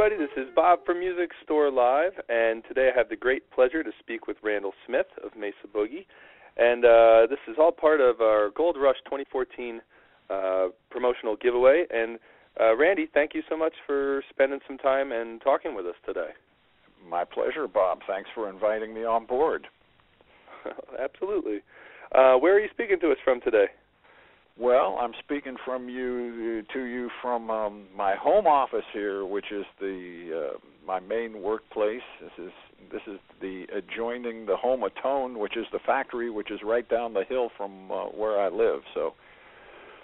everybody. This is Bob from Music Store Live, and today I have the great pleasure to speak with Randall Smith of Mesa Boogie. And uh, this is all part of our Gold Rush 2014 uh, promotional giveaway. And uh, Randy, thank you so much for spending some time and talking with us today. My pleasure, Bob. Thanks for inviting me on board. Absolutely. Uh, where are you speaking to us from today? Well, I'm speaking from you to you from um, my home office here, which is the uh, my main workplace. This is this is the adjoining the home of Tone, which is the factory, which is right down the hill from uh, where I live. So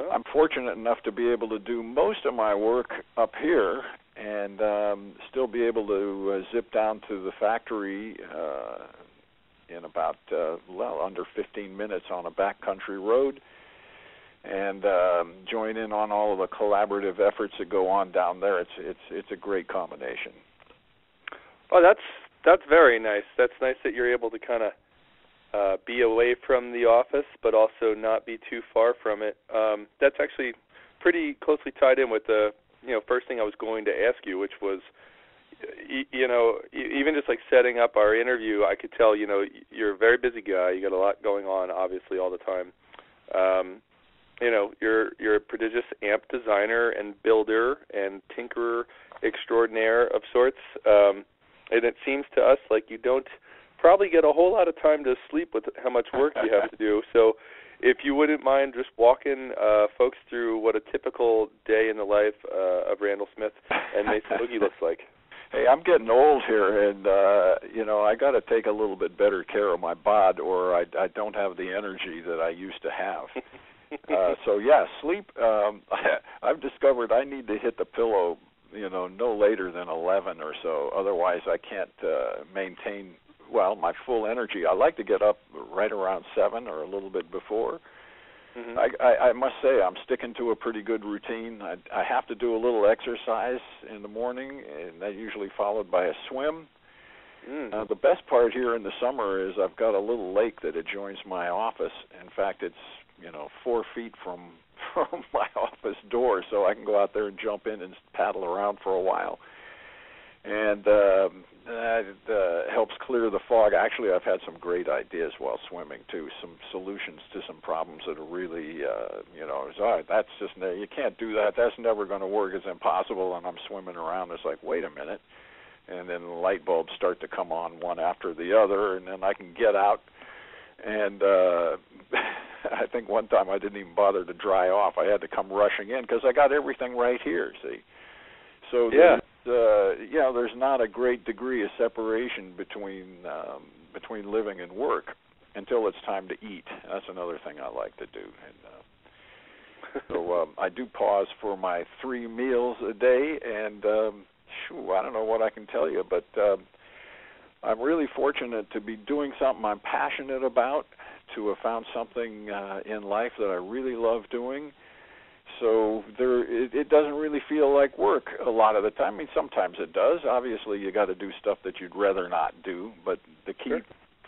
oh. I'm fortunate enough to be able to do most of my work up here and um, still be able to uh, zip down to the factory uh, in about uh, well under 15 minutes on a backcountry road and um, join in on all of the collaborative efforts that go on down there. It's it's it's a great combination. Oh, that's that's very nice. That's nice that you're able to kind of uh, be away from the office, but also not be too far from it. Um, that's actually pretty closely tied in with the you know first thing I was going to ask you, which was you know even just like setting up our interview, I could tell you know you're a very busy guy. You got a lot going on, obviously, all the time. Um, you know you're you're a prodigious amp designer and builder and tinkerer extraordinaire of sorts. Um and it seems to us like you don't probably get a whole lot of time to sleep with how much work you have to do. So if you wouldn't mind just walking uh folks through what a typical day in the life uh, of Randall Smith and Mesa Boogie looks like. Hey, I'm getting old here, and uh, you know I got to take a little bit better care of my bod, or I, I don't have the energy that I used to have. uh, so yeah, sleep. Um, I've discovered I need to hit the pillow, you know, no later than eleven or so. Otherwise, I can't uh, maintain well my full energy. I like to get up right around seven or a little bit before. Mm-hmm. I, I, I must say I'm sticking to a pretty good routine. I, I have to do a little exercise in the morning, and that usually followed by a swim. Mm. Uh, the best part here in the summer is I've got a little lake that adjoins my office. In fact, it's you know four feet from from my office door, so I can go out there and jump in and paddle around for a while. And um, that uh, helps clear the fog. Actually, I've had some great ideas while swimming too. Some solutions to some problems that are really, uh, you know, it's, all right, that's just you can't do that. That's never going to work. It's impossible. And I'm swimming around. It's like, wait a minute. And then the light bulbs start to come on one after the other, and then I can get out and uh I think one time I didn't even bother to dry off. I had to come rushing in because I got everything right here. See, so yeah, uh, you know, there's not a great degree of separation between um, between living and work until it's time to eat. That's another thing I like to do. And uh, so um, I do pause for my three meals a day, and um, shoo, I don't know what I can tell you, but. Um, I'm really fortunate to be doing something I'm passionate about to have found something uh, in life that I really love doing. So there, it, it doesn't really feel like work a lot of the time. I mean, sometimes it does. Obviously, you got to do stuff that you'd rather not do. But the key sure.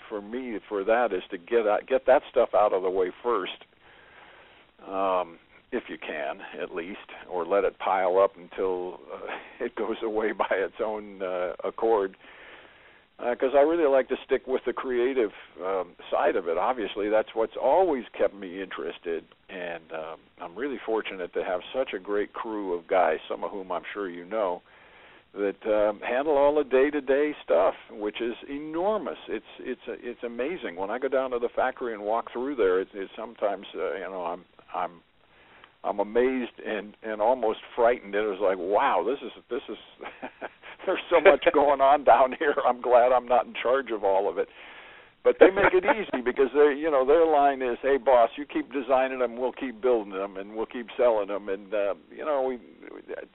for me for that is to get out, get that stuff out of the way first, um, if you can, at least, or let it pile up until uh, it goes away by its own uh, accord because uh, I really like to stick with the creative um, side of it. Obviously, that's what's always kept me interested, and um, I'm really fortunate to have such a great crew of guys, some of whom I'm sure you know, that um, handle all the day-to-day stuff, which is enormous. It's it's it's amazing. When I go down to the factory and walk through there, it's, it's sometimes uh, you know I'm I'm I'm amazed and and almost frightened. It was like, wow, this is this is there's so much going on down here. I'm glad I'm not in charge of all of it. But they make it easy because they, you know, their line is, "Hey, boss, you keep designing them, we'll keep building them, and we'll keep selling them." And uh, you know, we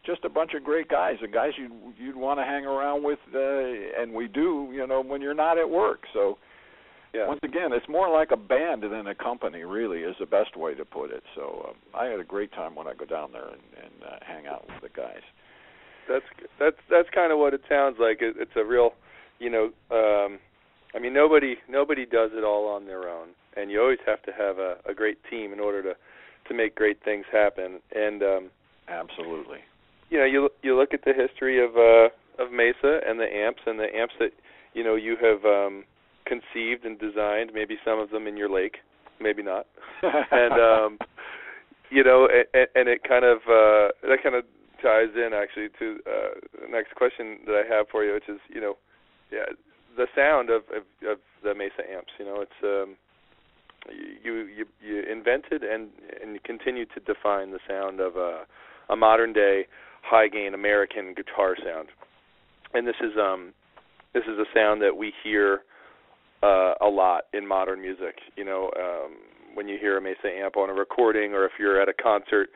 just a bunch of great guys, the guys you'd you'd want to hang around with, uh, and we do, you know, when you're not at work. So yeah. once again, it's more like a band than a company. Really, is the best way to put it. So um, I had a great time when I go down there and, and uh, hang out with the guys. That's that's that's kind of what it sounds like. It, it's a real, you know, um, I mean nobody nobody does it all on their own, and you always have to have a, a great team in order to to make great things happen. And um, absolutely, you know, you you look at the history of uh, of Mesa and the amps and the amps that you know you have um conceived and designed, maybe some of them in your lake, maybe not. and um you know, and, and it kind of uh that kind of ties in actually to uh the next question that I have for you, which is, you know, yeah, the sound of of, of the Mesa amps, you know, it's um you you you invented and and continue to define the sound of a a modern day high gain American guitar sound. And this is um this is a sound that we hear uh a lot in modern music. You know, um when you hear a Mesa amp on a recording or if you're at a concert,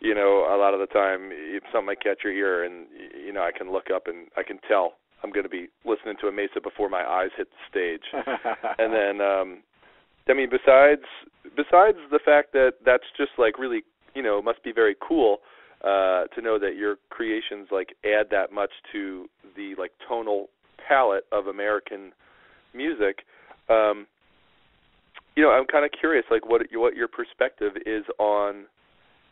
you know, a lot of the time something might catch your ear and you know, I can look up and I can tell I'm going to be listening to a Mesa before my eyes hit the stage. and then um I mean besides besides the fact that that's just like really, you know, must be very cool uh to know that your creations like add that much to the like tonal palette of American music. Um you know, I'm kind of curious like what what your perspective is on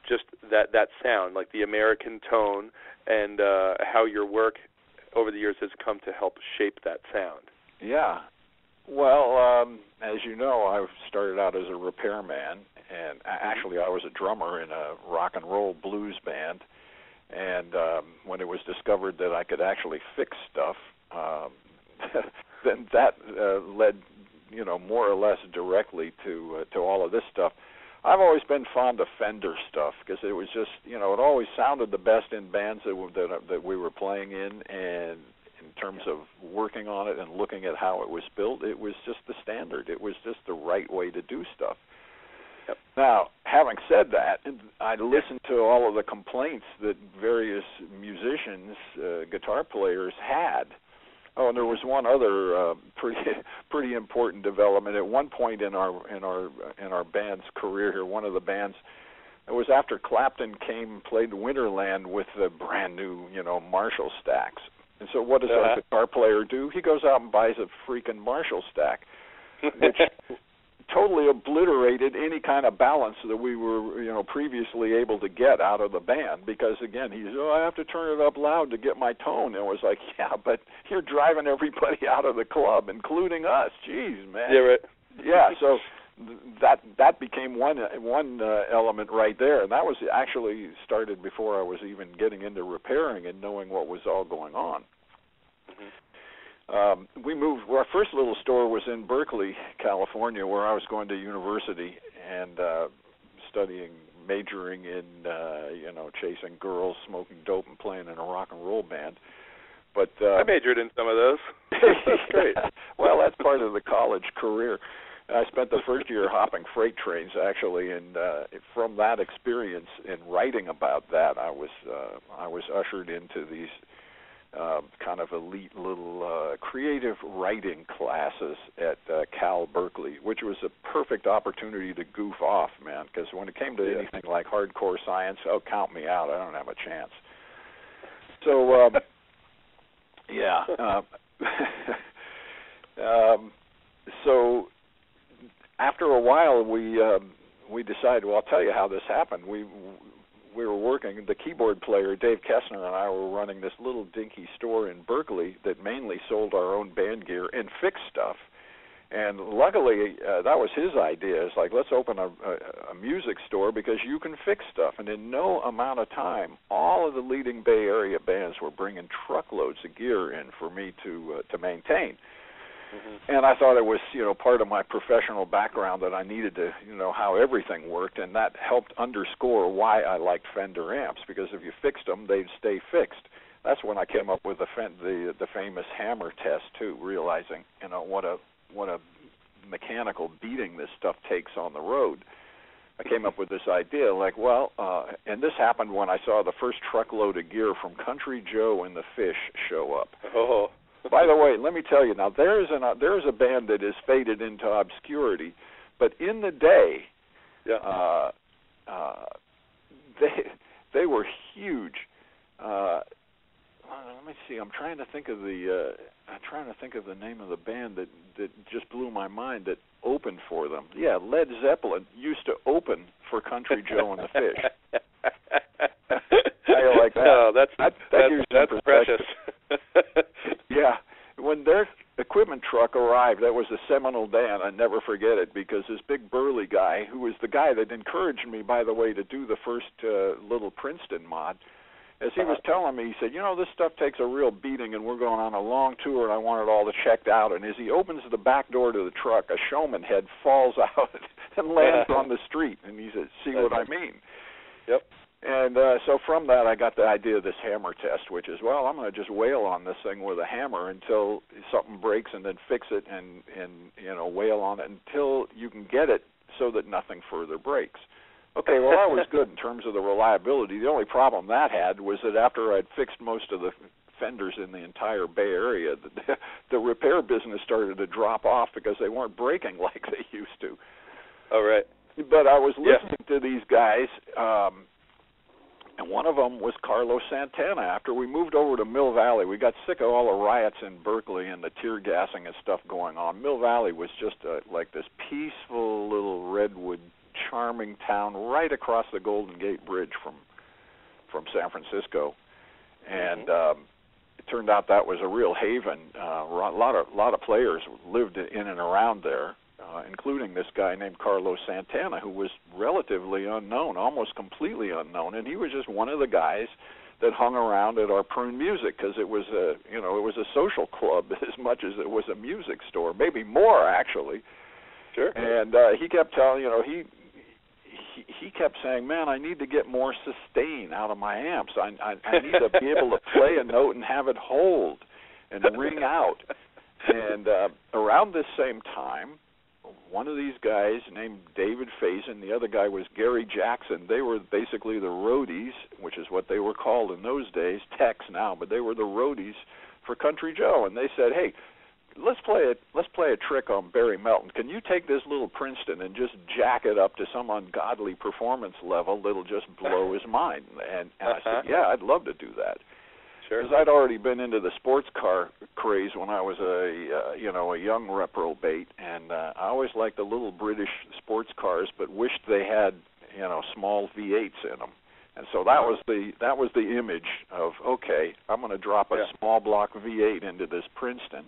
just that that sound, like the American tone and uh how your work over the years has come to help shape that sound. Yeah. Well, um as you know, I started out as a repairman and actually I was a drummer in a rock and roll blues band. And um, when it was discovered that I could actually fix stuff, um, then that uh, led, you know, more or less directly to uh, to all of this stuff. I've always been fond of Fender stuff because it was just, you know, it always sounded the best in bands that that, that we were playing in, and in terms of working on it and looking at how it was built, it was just the standard. It was just the right way to do stuff. Yep. Now, having said that, I listened to all of the complaints that various musicians, uh, guitar players had. Oh, and there was one other uh, pretty pretty important development at one point in our in our in our band's career here. One of the bands it was after Clapton came and played Winterland with the brand new, you know, Marshall stacks. And so what does uh-huh. our guitar player do? He goes out and buys a freaking Marshall stack, which totally obliterated any kind of balance that we were, you know, previously able to get out of the band. Because again, he's, oh, I have to turn it up loud to get my tone. And it was like, yeah, but you're driving everybody out of the club, including us. Jeez, man. Yeah, right. yeah. So that that became one one uh, element right there, and that was actually started before I was even getting into repairing and knowing what was all going on. Um, we moved. Well, our first little store was in Berkeley, California, where I was going to university and uh, studying, majoring in, uh, you know, chasing girls, smoking dope, and playing in a rock and roll band. But uh, I majored in some of those. that's great. well, that's part of the college career. I spent the first year hopping freight trains actually, and uh, from that experience in writing about that, I was uh, I was ushered into these uh, kind of elite little uh, creative writing classes at uh, Cal Berkeley, which was a perfect opportunity to goof off, man. Because when it came to yeah. anything like hardcore science, oh, count me out. I don't have a chance. So, um, yeah. Uh, um, so after a while, we um, we decided. Well, I'll tell you how this happened. We we were working, the keyboard player Dave Kessner and I were running this little dinky store in Berkeley that mainly sold our own band gear and fixed stuff. And luckily, uh, that was his idea. It's like let's open a, a, a music store because you can fix stuff. And in no amount of time, all of the leading Bay Area bands were bringing truckloads of gear in for me to uh, to maintain. Mm-hmm. And I thought it was, you know, part of my professional background that I needed to, you know, how everything worked, and that helped underscore why I liked Fender amps because if you fixed them, they'd stay fixed. That's when I came up with the the the famous hammer test too, realizing, you know, what a what a mechanical beating this stuff takes on the road. I came up with this idea, like, well, uh, and this happened when I saw the first truckload of gear from Country Joe and the Fish show up. Oh. By the way, let me tell you now. There's an uh, there's a band that has faded into obscurity, but in the day, yeah, uh, uh, they they were huge. Uh, let me see. I'm trying to think of the uh, I'm trying to think of the name of the band that that just blew my mind that opened for them. Yeah, Led Zeppelin used to open for Country Joe and the Fish. How you like that? Oh, that's that, that, that's, that's precious. yeah, when their equipment truck arrived, that was a seminal day, and I never forget it because this big burly guy, who was the guy that encouraged me, by the way, to do the first uh, little Princeton mod. As he was uh-huh. telling me, he said, "You know, this stuff takes a real beating, and we're going on a long tour, and I want it all to checked out." And as he opens the back door to the truck, a showman head falls out and lands on the street. And he said, "See what I mean?" Yep. And uh, so from that, I got the idea of this hammer test, which is, well, I'm going to just wail on this thing with a hammer until something breaks, and then fix it, and and you know wail on it until you can get it so that nothing further breaks. Okay, well that was good in terms of the reliability. The only problem that had was that after I'd fixed most of the fenders in the entire Bay Area, the, the repair business started to drop off because they weren't breaking like they used to. All right. But I was listening yeah. to these guys, um, and one of them was Carlos Santana. After we moved over to Mill Valley, we got sick of all the riots in Berkeley and the tear gassing and stuff going on. Mill Valley was just a, like this peaceful little redwood charming town right across the Golden Gate Bridge from from San Francisco, and mm-hmm. um, it turned out that was a real haven. Uh, a lot of a lot of players lived in and around there, uh, including this guy named Carlos Santana, who was relatively unknown, almost completely unknown, and he was just one of the guys that hung around at our Prune Music because it was a you know it was a social club as much as it was a music store maybe more actually sure and uh he kept telling you know he he, he kept saying, "Man, I need to get more sustain out of my amps. I, I, I need to be able to play a note and have it hold and ring out." And uh, around this same time, one of these guys named David Faison, the other guy was Gary Jackson. They were basically the roadies, which is what they were called in those days, techs now, but they were the roadies for Country Joe. And they said, "Hey, let's play a Let's play a trick on Barry Melton. Can you take this little Princeton and just jack it up to some ungodly performance level that'll just blow his mind? And, and I said, yeah, I'd love to do that. Sure. Because I'd already been into the sports car craze when I was a uh, you know a young reprobate, and uh, I always liked the little British sports cars, but wished they had you know small V8s in them. And so that was the that was the image of okay, I'm going to drop a yeah. small block V8 into this Princeton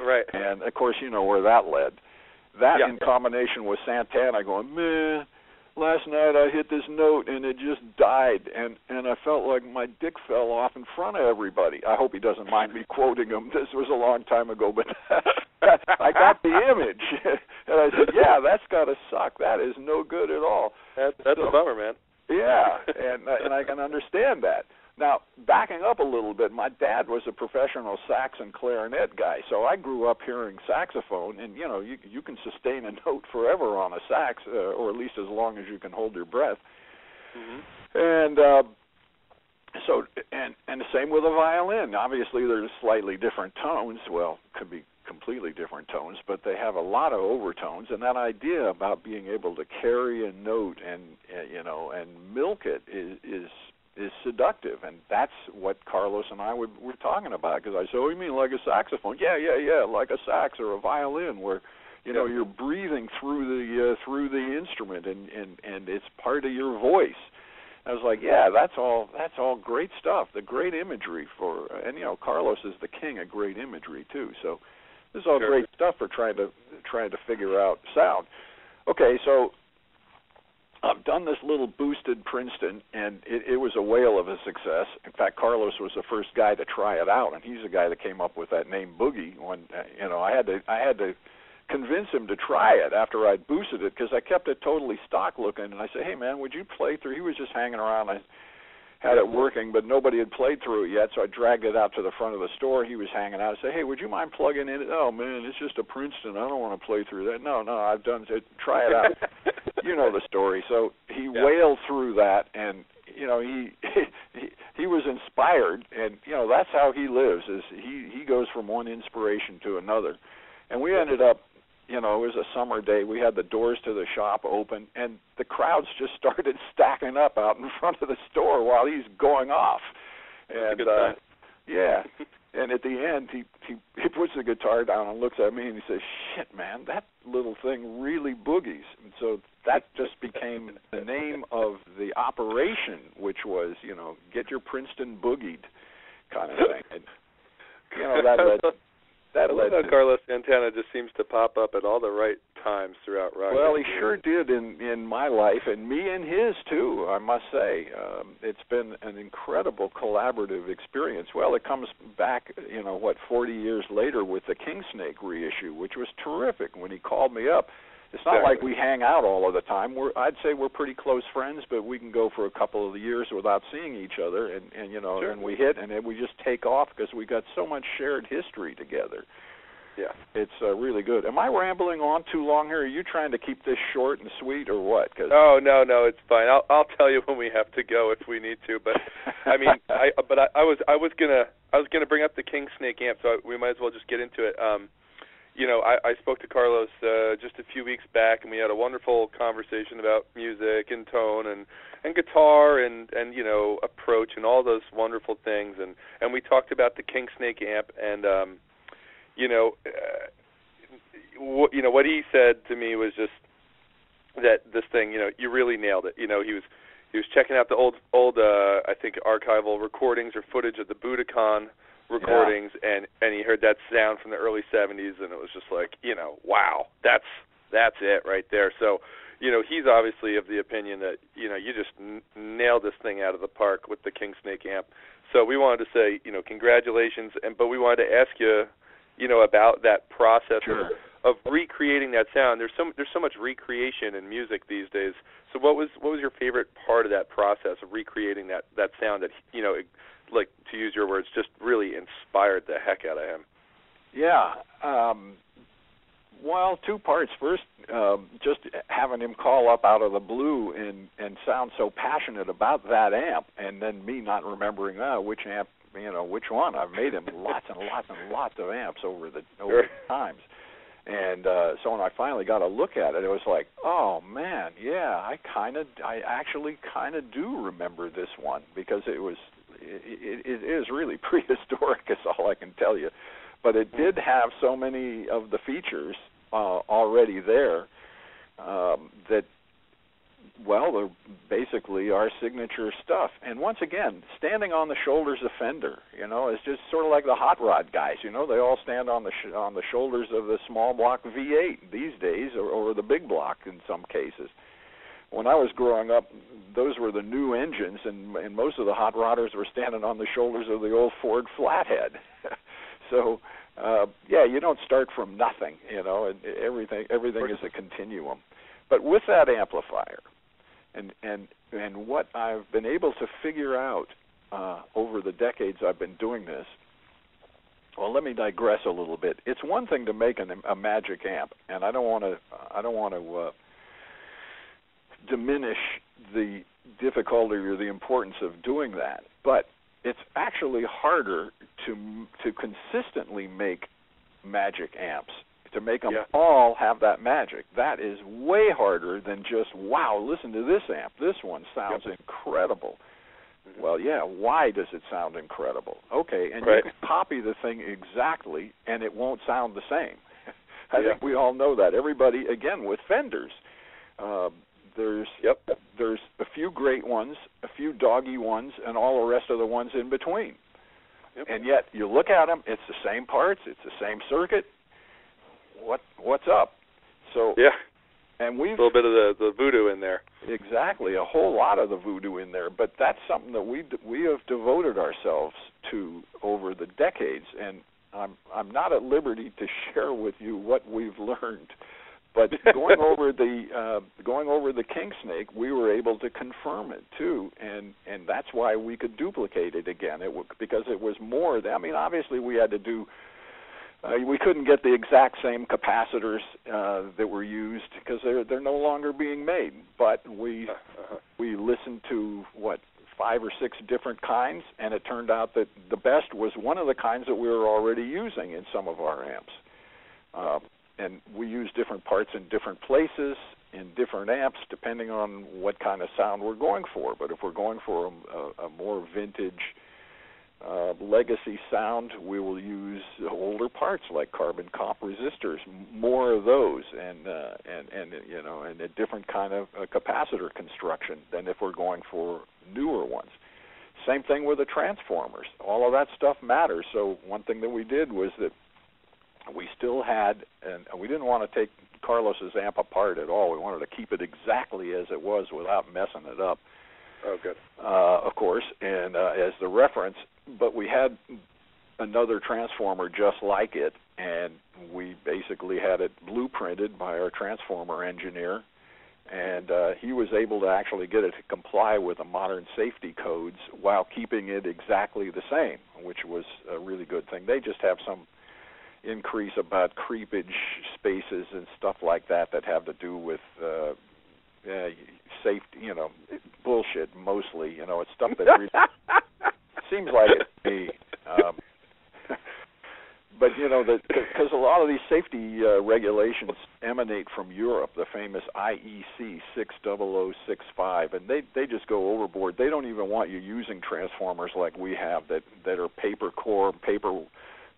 Right. And of course, you know where that led. That yeah. in combination with Santana going, man, last night I hit this note and it just died, and and I felt like my dick fell off in front of everybody. I hope he doesn't mind me quoting him. This was a long time ago, but I got the image, and I said, yeah, that's got to suck. That is no good at all. That, that's so, a bummer, man. yeah, and and I can understand that. Now, backing up a little bit, my dad was a professional sax and clarinet guy, so I grew up hearing saxophone, and you know, you you can sustain a note forever on a sax, uh, or at least as long as you can hold your breath. Mm-hmm. And uh, so, and and the same with a violin. Obviously, there's slightly different tones. Well, could be completely different tones, but they have a lot of overtones. And that idea about being able to carry a note and uh, you know and milk it is is is seductive, and that's what Carlos and I were, were talking about. Because I said, "Oh, you mean like a saxophone? Yeah, yeah, yeah, like a sax or a violin, where you know you're breathing through the uh, through the instrument, and and and it's part of your voice." I was like, "Yeah, that's all. That's all great stuff. The great imagery for, and you know, Carlos is the king of great imagery too. So this is all sure. great stuff for trying to trying to figure out sound." Okay, so I've done this little boosted Princeton, and it, it was a whale of a success. In fact, Carlos was the first guy to try it out, and he's the guy that came up with that name Boogie. When uh, you know, I had to I had to convince him to try it after I'd boosted it because I kept it totally stock looking, and I said, "Hey man, would you play through?" He was just hanging around. I had it working, but nobody had played through it yet, so I dragged it out to the front of the store. He was hanging out. I said, "Hey, would you mind plugging in?" Oh man, it's just a Princeton. I don't want to play through that. No, no, I've done it. Try it out. you know the story. So he yeah. wailed through that, and you know he, he he was inspired, and you know that's how he lives. Is he he goes from one inspiration to another, and we ended up you know, it was a summer day. We had the doors to the shop open, and the crowds just started stacking up out in front of the store while he's going off. And uh, yeah, and at the end, he he he puts the guitar down and looks at me and he says, "Shit, man, that little thing really boogies." And so that just became the name of the operation, which was, you know, get your Princeton boogied, kind of thing. And, you know that led that I love how Carlos Santana just seems to pop up at all the right times throughout rock. Well, he sure did in in my life, and me and his too. I must say, um, it's been an incredible collaborative experience. Well, it comes back, you know, what 40 years later with the King Snake reissue, which was terrific. When he called me up, it's not like we hang out all of the time. We're I'd say we're pretty close friends, but we can go for a couple of years without seeing each other, and and you know, Sure. and we hit, and then we just take off because we got so much shared history together. yeah. It's uh, really good. Am I rambling on too long here? Are you trying to keep this short and sweet, or what? 'Cause Oh no, no, it's fine. I'll I'll tell you when we have to go if we need to. But I mean, I but I, I was I was gonna I was gonna bring up the King Snake amp, so we might as well just get into it. Um, you know, I, I spoke to Carlos uh, just a few weeks back, and we had a wonderful conversation about music and tone and and guitar and and you know approach and all those wonderful things. And and we talked about the King Snake amp, and um, you know, uh, what you know what he said to me was just that this thing, you know, you really nailed it. You know, he was he was checking out the old old uh I think archival recordings or footage of the Budokan recordings and and he heard that sound from the early 70s and it was just like, you know, wow. That's that's it right there. So, you know, he's obviously of the opinion that, you know, you just n- nailed this thing out of the park with the King Snake amp. So, we wanted to say, you know, congratulations and but we wanted to ask you, you know, about that process Sure. of recreating that sound. There's so there's so much recreation in music these days. So what was what was your favorite part of that process of recreating that that sound that you know, like to use your words, just really inspired the heck out of him? Yeah. Um, well, two parts. First, um, just having him call up out of the blue and and sound so passionate about that amp, and then me not remembering uh, which amp, you know, which one. I've made him lots and lots and lots of amps over the over Sure. the times. And uh so when I finally got a look at it, it was like, oh man, yeah, I kind of, I actually kind of do remember this one because it was, it, it, is really prehistoric, is all I can tell you. But it did have so many of the features uh, already there um, that, well, they're basically our signature stuff. And once again, standing on the shoulders of Fender, you know, is just sort of like the hot rod guys. You know, they all stand on the sh- on the shoulders of the small block V8 these days, or, or the big block in some cases. When I was growing up, those were the new engines, and, and most of the hot rodders were standing on the shoulders of the old Ford Flathead. so, uh, yeah, you don't start from nothing. You know, and everything everything is a continuum. But with that amplifier, and and and what I've been able to figure out uh, over the decades I've been doing this. Well, let me digress a little bit. It's one thing to make an, a magic amp, and I don't want to I don't want to uh, diminish the difficulty or the importance of doing that, but it's actually harder to to consistently make magic amps to make them Yeah. all have that magic. That is way harder than just wow, listen to this amp. This one sounds incredible. Mhm. Well, yeah, why does it sound incredible? Okay, and Right. you can copy the thing exactly and it won't sound the same. I Yeah. think we all know that. Everybody again with Fenders. Um there's Yep. there's a few great ones, a few doggy ones, and all the rest of the ones in between. Yep. And yet you look at them, it's the same parts, it's the same circuit. What what's up? So yeah, and we've a little bit of the the voodoo in there. exactly a whole lot of the voodoo in there, but that's something that we we have devoted ourselves to over the decades and I'm I'm not at liberty to share with you what we've learned. But going over the uh, going over the King Snake, we were able to confirm it too, and and that's why we could duplicate it again. It w- because it was more. Than, I mean, obviously we had to do. Uh, we couldn't get the exact same capacitors uh, that were used because they're they're no longer being made. But we Uh-huh. we listened to what five or six different kinds, and it turned out that the best was one of the kinds that we were already using in some of our amps. Uh, and we use different parts in different places in different amps depending on what kind of sound we're going for. But if we're going for a, a, a more vintage uh, legacy sound, we will use older parts like carbon comp resistors, more of those, and uh, and and you know, and a different kind of uh, capacitor construction than if we're going for newer ones. Same thing with the transformers. All of that stuff matters. So one thing that we did was that we still had, and we didn't want to take Carlos's amp apart at all. We wanted to keep it exactly as it was without messing it up. Oh, good. Uh, of course, and uh, as the reference, but we had another transformer just like it, and we basically had it blueprinted by our transformer engineer, and uh, he was able to actually get it to comply with the modern safety codes while keeping it exactly the same, which was a really good thing. They just have some increase about creepage spaces and stuff like that that have to do with uh, uh safety, you know, bullshit mostly. You know, it's stuff that really seems like it to me. Um, but you know, because a lot of these safety uh, regulations emanate from Europe, the famous IEC 60065, and they they just go overboard. They don't even want you using transformers like we have that that are paper core, paper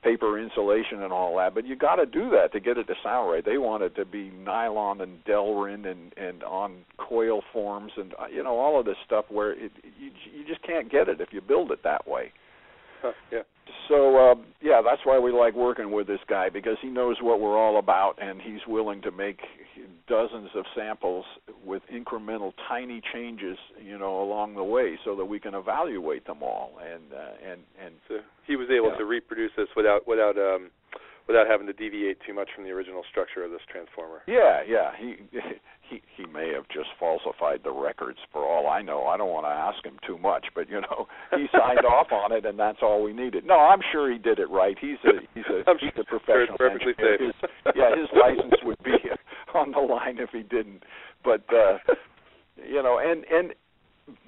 paper insulation and all that, but you got to do that to get it to sound right. They want it to be nylon and Delrin and and on coil forms and uh, you know all of this stuff where it you, you just can't get it if you build it that way. Yeah. So uh, yeah, that's why we like working with this guy because he knows what we're all about and he's willing to make dozens of samples with incremental tiny changes, you know, along the way so that we can evaluate them all and uh, and and so he was able to reproduce this without without um without having to deviate too much from the original structure of this transformer. Yeah, yeah. He he he may have just falsified the records for all I know. I don't want to ask him too much, but you know, he signed off on it and that's all we needed. No, I'm sure he did it right. He's a he's a I'm he's sure a professional perfectly engineer. safe. His, yeah, his license would be on the line if he didn't. But uh you know, and and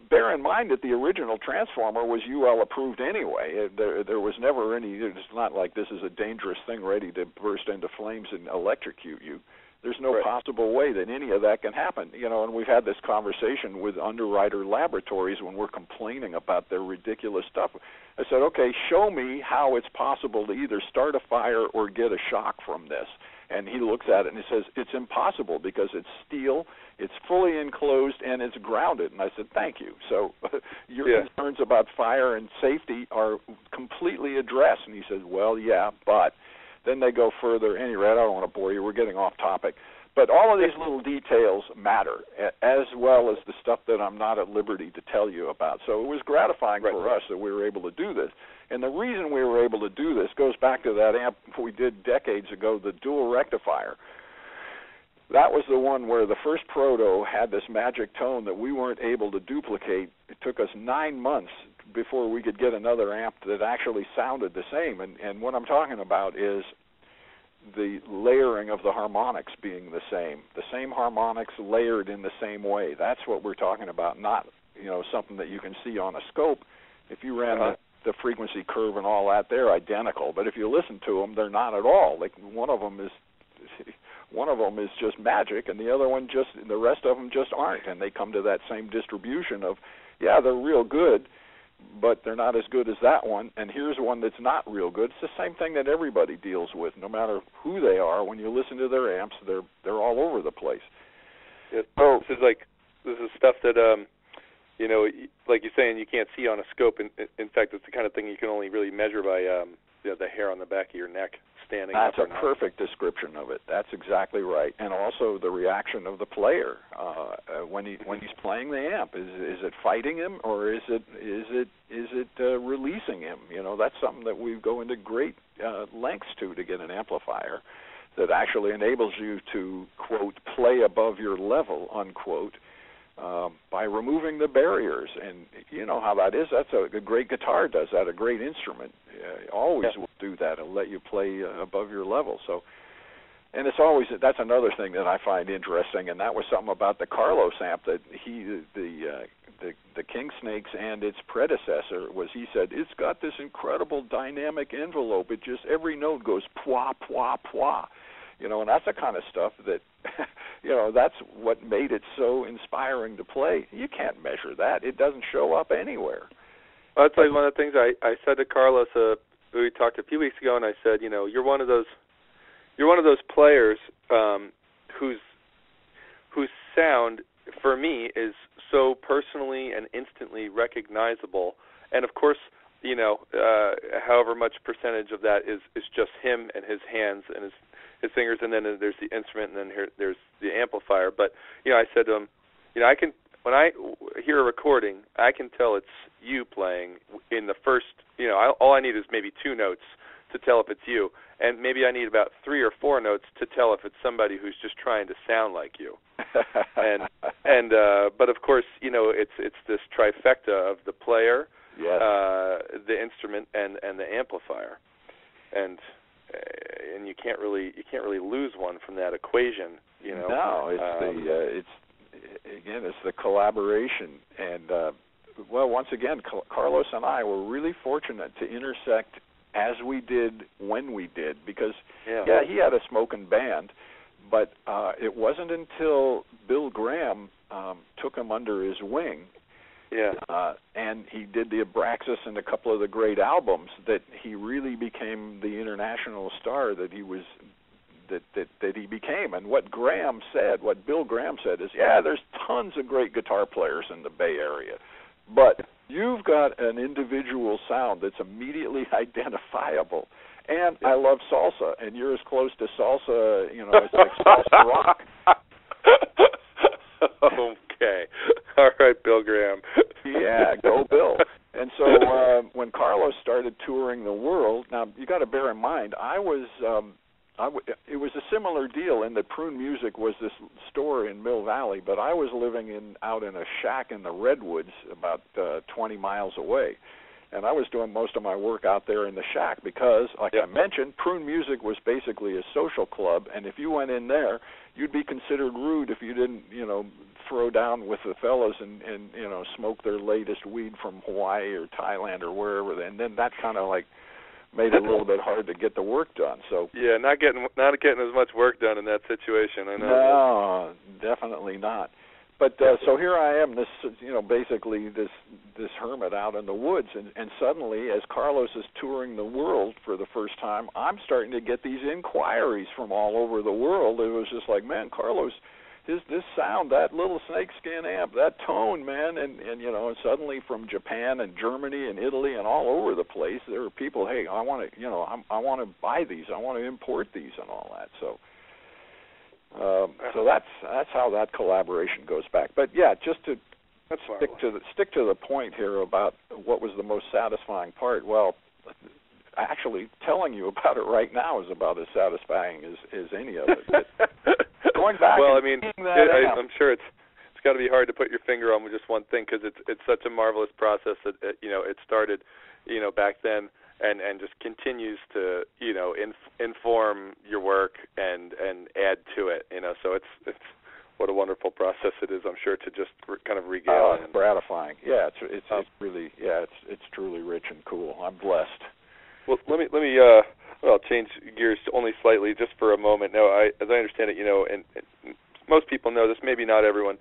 bear in mind that the original transformer was UL approved anyway. There, there was never any. It's not like this is a dangerous thing ready to burst into flames and electrocute you. There's no right. possible way that any of that can happen. You know, and we've had this conversation with Underwriter Laboratories when we're complaining about their ridiculous stuff. I said, okay, show me how it's possible to either start a fire or get a shock from this. And he looks at it and he says, it's impossible because it's steel it's fully enclosed and it's grounded. And I said, thank you. So your yeah. concerns about fire and safety are completely addressed. And he says, well, yeah, but then they go further. Anyway, I don't want to bore you. We're getting off topic. But all of these little details matter, as well as the stuff that I'm not at liberty to tell you about. So it was gratifying right. for us that we were able to do this. And the reason we were able to do this goes back to that amp we did decades ago, the dual rectifier that was the one where the first proto had this magic tone that we weren't able to duplicate. It took us nine months before we could get another amp that actually sounded the same. And and what I'm talking about is the layering of the harmonics being the same, the same harmonics layered in the same way. That's what we're talking about, not you know something that you can see on a scope. If you ran uh-huh. the, the frequency curve and all that, they're identical. But if you listen to them, they're not at all. Like one of them is one of them is just magic and the other one just the rest of them just aren't and they come to that same distribution of yeah they're real good but they're not as good as that one and here's one that's not real good. It's the same thing that everybody deals with no matter who they are. When you listen to their amps they're they're all over the place. Yeah, oh this is like this is stuff that um you know like you're saying you can't see on a scope. In in fact it's the kind of thing you can only really measure by um know, the hair on the back of your neck standing That's up. a perfect description of it. That's exactly right. And also the reaction of the player uh, uh, when he when he's playing the amp. Is is it fighting him or is it is it is it uh, releasing him? You know, that's something that we go into great uh, lengths to to get an amplifier that actually enables you to quote play above your level unquote um, by removing the barriers. And you know how that is. That's a, a great guitar does that. A great instrument uh, always yeah. will do that and let you play uh, above your level. So, and it's always that's another thing that I find interesting. And that was something about the Carlos amp that he the uh, the the King Snakes and its predecessor was he said it's got this incredible dynamic envelope. It just every note goes pwa pwa pwa you know, and that's the kind of stuff that, you know, that's what made it so inspiring to play. You can't measure that; it doesn't show up anywhere. Well, that's like one of the things I I said to Carlos. Uh, we talked a few weeks ago, and I said, you know, you're one of those, you're one of those players um, whose whose sound, for me, is so personally and instantly recognizable. And of course, you know, uh, however much percentage of that is is just him and his hands and his his fingers, and then there's the instrument, and then here there's the amplifier. But you know, I said to him, you know, I can when I hear a recording, I can tell it's you playing in the first. You know, I, all I need is maybe two notes to tell if it's you, and maybe I need about three or four notes to tell if it's somebody who's just trying to sound like you. and and uh, but of course, you know, it's it's this trifecta of the player yes. uh, the instrument and and the amplifier, and and you can't really you can't really lose one from that equation. You know. No, it's um, the uh, it's again it's the collaboration and uh, well once again Carlos and I were really fortunate to intersect as we did when we did because yeah, yeah he had a smoking band but uh it wasn't until Bill Graham um took him under his wing yeah. Uh, and he did the Abraxas and a couple of the great albums that he really became the international star that he was that that that he became. And what Graham said, what Bill Graham said is, yeah, there's tons of great guitar players in the Bay Area, but you've got an individual sound that's immediately identifiable. And I love salsa, and you're as close to salsa, you know, as like salsa rock. okay. All right, Bill Graham. yeah, go Bill. And so uh, when Carlos started touring the world, now you got to bear in mind, I was um I w- it was a similar deal in that Prune Music was this store in Mill Valley, but I was living in out in a shack in the redwoods about uh, 20 miles away. And I was doing most of my work out there in the shack because, like yep. I mentioned, Prune Music was basically a social club, and if you went in there, you'd be considered rude if you didn't, you know, throw down with the fellows and and you know smoke their latest weed from Hawaii or Thailand or wherever. And then that kind of like made it a little bit hard to get the work done. So yeah, not getting not getting as much work done in that situation. I know. No, definitely not. But uh, so here I am, this you know basically this this hermit out in the woods, and and suddenly as Carlos is touring the world for the first time, I'm starting to get these inquiries from all over the world. It was just like, man, Carlos his this sound, that little snakeskin amp, that tone, man, and and you know, and suddenly from Japan and Germany and Italy and all over the place, there are people, hey, I want to, you know, I'm, I want to buy these, I want to import these and all that. So, um, so that's that's how that collaboration goes back. But yeah, just to that's stick to the stick to the point here about what was the most satisfying part. Well, actually telling you about it right now is about as satisfying as as any of it. going back. Well, I mean, it, I, I'm sure it's it's got to be hard to put your finger on just one thing because it's it's such a marvelous process that it, you know it started, you know, back then and and just continues to you know inf- inform your work and and add to it. You know, so it's it's what a wonderful process it is. I'm sure to just re- kind of regale. Oh, it's gratifying. Yeah, it's it's um, it's really yeah, it's it's truly rich and cool. I'm blessed. Well, let me let me uh well change gears only slightly just for a moment. Now, I as I understand it, you know, and, and most people know this, maybe not everyone,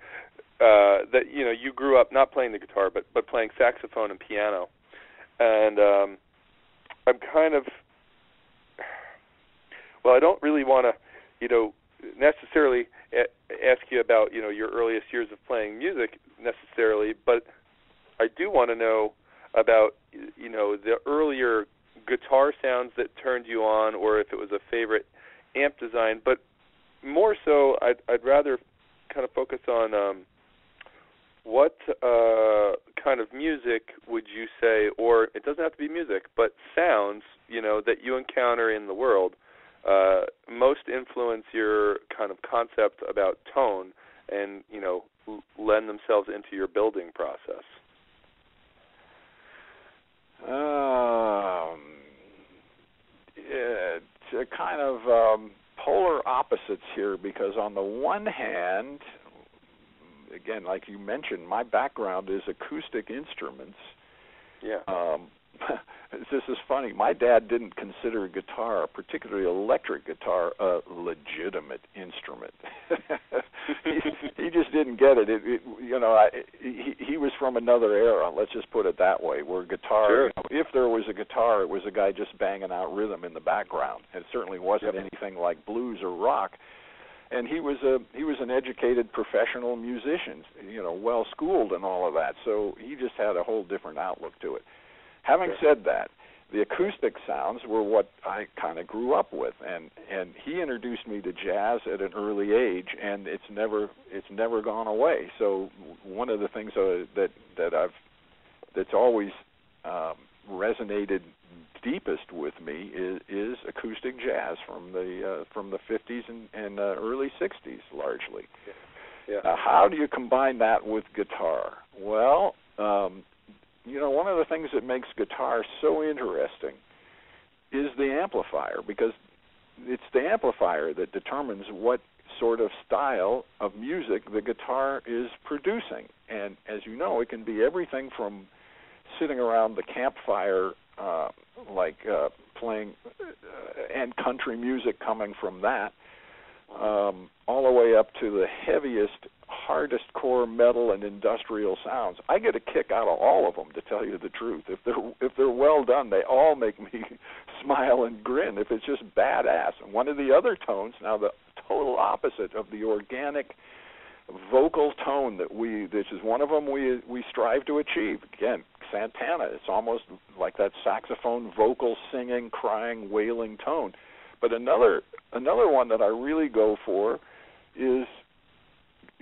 uh that you know, you grew up not playing the guitar but but playing saxophone and piano. And um I'm kind of well, I don't really want to, you know, necessarily a- ask you about, you know, your earliest years of playing music necessarily, but I do want to know about you know the earlier guitar sounds that turned you on, or if it was a favorite amp design. But more so, I'd, I'd rather kind of focus on um, what uh, kind of music would you say, or it doesn't have to be music, but sounds, you know, that you encounter in the world uh, most influence your kind of concept about tone and, you know, lend themselves into your building process. Um, it's kind of um, polar opposites here because on the one hand, again, like you mentioned, my background is acoustic instruments. Yeah. Um, this is funny. My dad didn't consider guitar, particularly electric guitar, a legitimate instrument. he, he just didn't get it. it, it you know, I, he he was from another era. Let's just put it that way. Where guitar, sure. you know, if there was a guitar, it was a guy just banging out rhythm in the background. It certainly wasn't yep. anything like blues or rock and he was a he was an educated professional musician you know well schooled and all of that. So he just had a whole different outlook to it. Having said that, the acoustic sounds were what I kind of grew up with, and and he introduced me to jazz at an early age, and it's never it's never gone away. So one of the things uh, that that I've that's always um, resonated deepest with me is, is acoustic jazz from the uh, from the 50s and, and uh, early 60s, largely. Yeah. yeah. How do you combine that with guitar? Well, um, you know, one of the things that makes guitar so interesting is the amplifier because it's the amplifier that determines what sort of style of music the guitar is producing. And as you know, it can be everything from sitting around the campfire, uh, like uh, playing uh, and country music coming from that, um, all the way up to the heaviest, hardest core metal and industrial sounds. I get a kick out of all of them, to tell you the truth. If they're if they're well done, they all make me smile and grin. If it's just badass, and one of the other tones, now the total opposite of the organic vocal tone that we this is one of them we we strive to achieve again santana. It's almost like that saxophone vocal singing crying wailing tone. But another another one that i really go for is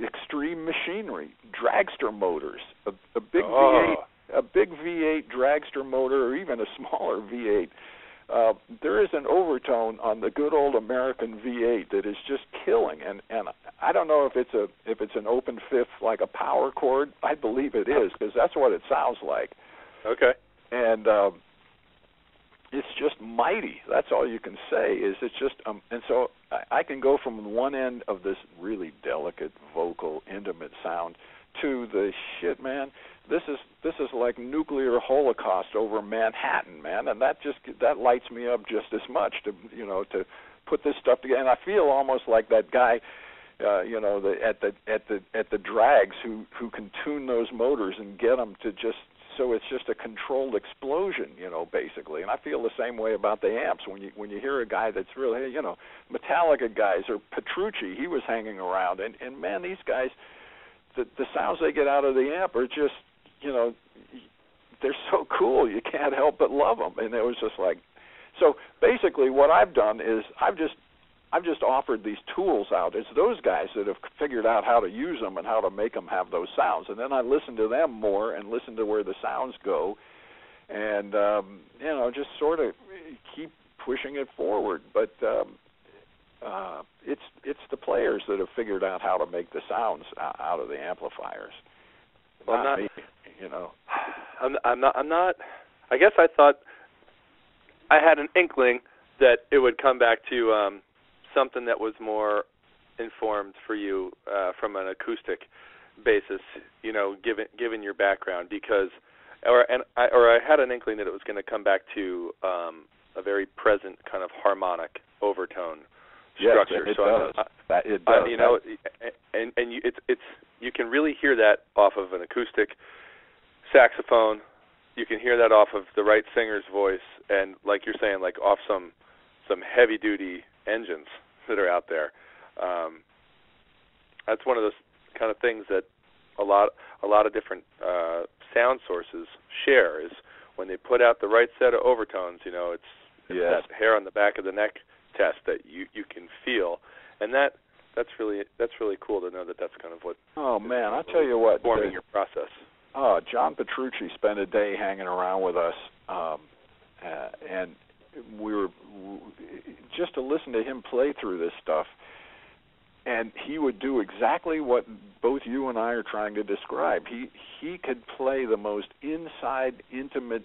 extreme machinery dragster motors. A, a big oh. Ah. v8 a big v8 dragster motor or even a smaller v8 uh, there is an overtone on the good old American V8 that is just killing, and and I don't know if it's a if it's an open fifth like a power chord. I believe it is because that's what it sounds like. Okay. And um, it's just mighty. That's all you can say. Is it's just um, and so I, I can go from one end of this really delicate vocal, intimate sound to the shit, man this is this is like nuclear holocaust over Manhattan, man, and that just that lights me up just as much to you know to put this stuff together. And I feel almost like that guy, uh, you know, the, at the at the at the drags who who can tune those motors and get them to just so it's just a controlled explosion, you know, basically. And I feel the same way about the amps when you when you hear a guy that's really, you know, Metallica guys or Petrucci, he was hanging around, and and man, these guys. The, the sounds they get out of the amp are just you know, they're so cool. You can't help but love them. And it was just like, so basically, what I've done is I've just I've just offered these tools out. It's those guys that have figured out how to use them and how to make them have those sounds. And then I listen to them more and listen to where the sounds go, and um, you know, just sort of keep pushing it forward. But um, uh, it's it's the players that have figured out how to make the sounds out of the amplifiers. Well, not, not me you know. I'm I'm not I'm not I guess I thought I had an inkling that it would come back to um something that was more informed for you uh from an acoustic basis, you know, given given your background because or and I or I had an inkling that it was going to come back to um a very present kind of harmonic overtone structure. Yes, it so does. I, that, it does. I, you know, and and you, it's it's you can really hear that off of an acoustic saxophone. You can hear that off of the right singer's voice, and like you're saying, like off some some heavy duty engines that are out there. Um, that's one of those kind of things that a lot a lot of different uh, sound sources share is when they put out the right set of overtones. You know, it's, it's yes. that hair on the back of the neck test that you you can feel, and that that's really that's really cool to know that that's kind of what. Oh man, I tell you what, forming the, your process. Oh, John Petrucci spent a day hanging around with us, um, uh, and we were just to listen to him play through this stuff. And he would do exactly what both you and I are trying to describe. He he could play the most inside, intimate,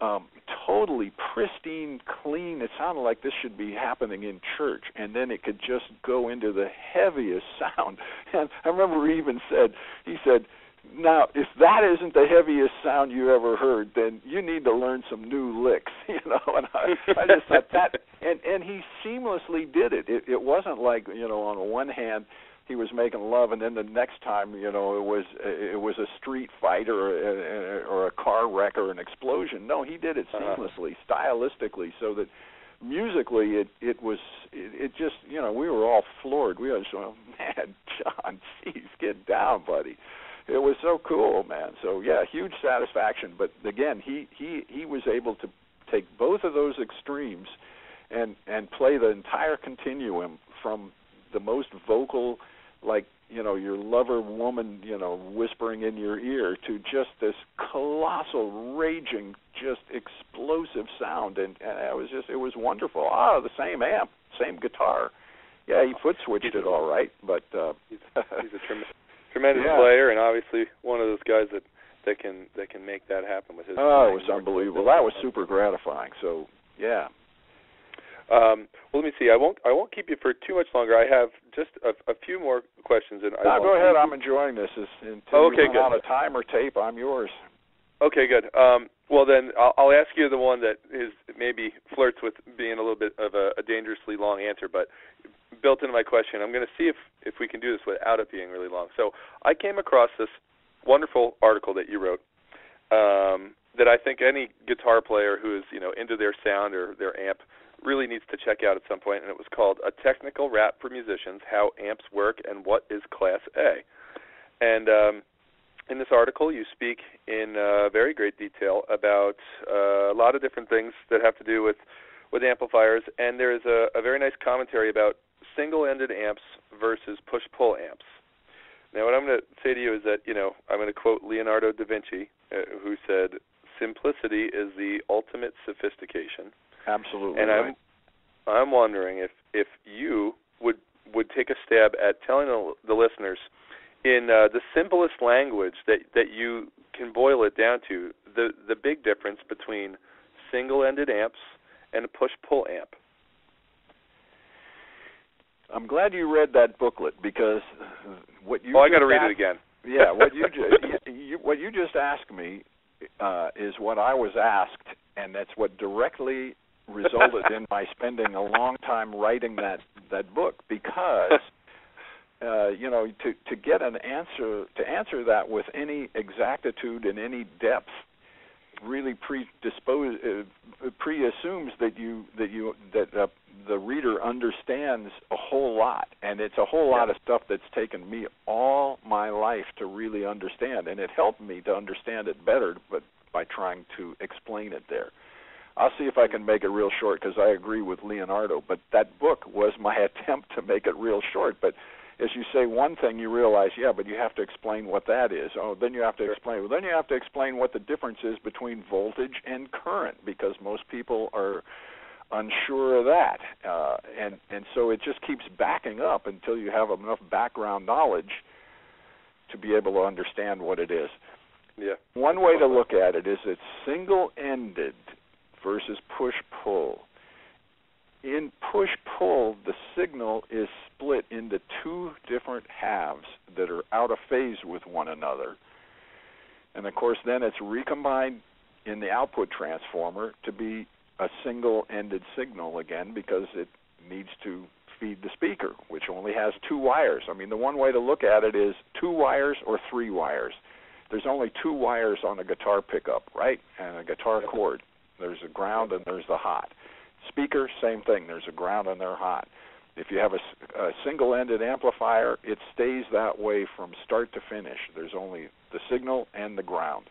um, totally pristine, clean. It sounded like this should be happening in church, and then it could just go into the heaviest sound. And I remember he even said, he said now, if that isn't the heaviest sound you ever heard, then you need to learn some new licks, you know. And I, I just thought that, and and he seamlessly did it. It it wasn't like you know, on the one hand he was making love, and then the next time you know it was it was a street fight or a, or a car wreck or an explosion. No, he did it Uh-huh. seamlessly, stylistically, so that musically it it was it, it just you know we were all floored. We were just going, man, John, jeez, get down, buddy it was so cool, man. So yeah, huge satisfaction. But again, he he he was able to take both of those extremes and and play the entire continuum from the most vocal like you know your lover woman you know whispering in your ear to just this colossal raging just explosive sound. And, and it was just it was wonderful. Ah the same amp same guitar. Yeah he foot switched it all right but uh he's, he's a tremendous tremendous Yeah. player and obviously one of those guys that that can that can make that happen with his oh it was unbelievable. That was super gratifying. So yeah Um, well, let me see. I won't. I won't keep you for too much longer. I have just a, a few more questions. And I no, go ahead i'm enjoying this As, until Oh, okay, good. out of time or tape i'm yours Okay, good. Um, well, then I'll, I'll ask you the one that is maybe flirts with being a little bit of a, a dangerously long answer, but built into my question, I'm going to see if if we can do this without it being really long. So I came across this wonderful article that you wrote um, that I think any guitar player who is you know into their sound or their amp really needs to check out at some point, and it was called "A Technical Rap for Musicians: How Amps Work and What Is Class A." And um, in this article, you speak in uh, very great detail about uh, a lot of different things that have to do with with amplifiers, and there is a, a very nice commentary about single-ended amps versus push-pull amps. Now, what I'm going to say to you is that you know I'm going to quote Leonardo da Vinci, uh, who said, "Simplicity is the ultimate sophistication." Absolutely And right. I'm I'm wondering if if you would would take a stab at telling the, the listeners in uh, the simplest language that that you can boil it down to the the big difference between single-ended amps and a push-pull amp. I'm glad you read that booklet because what you oh, I got to just read it asked- again. yeah, what you just you, you, what you just asked me uh, is what I was asked, and that's what directly resulted in my spending a long time writing that that book because uh, you know to to get an answer to answer that with any exactitude and any depth really predispose uh, pre-assumes that you that you that uh, the reader understands a whole lot. And it's a whole lot of stuff that's taken me all my life to really understand. And it helped me to understand it better but by trying to explain it there I'll see if I can make it real short because I agree with Leonardo but that book was my attempt to make it real short. But as you say one thing you realize yeah but you have to explain what that is. Oh then you have to explain well then you have to explain what the difference is between voltage and current because most people are unsure of that. Uh, and and so it just keeps backing up until you have enough background knowledge to be able to understand what it is. Yeah. one way to look at it is it's single ended versus push pull in push pull, the signal is split into two different halves that are out of phase with one another. And of course, then it's recombined in the output transformer to be a single ended signal again because it needs to feed the speaker, which only has two wires. I mean, the one way to look at it is two wires or three wires. There's only two wires on a guitar pickup, right? And a guitar cord. There's a ground and there's the hot. Speaker, same thing. There's a ground and they're hot. If you have a single-ended amplifier, it stays that way from start to finish. There's only the signal and the ground.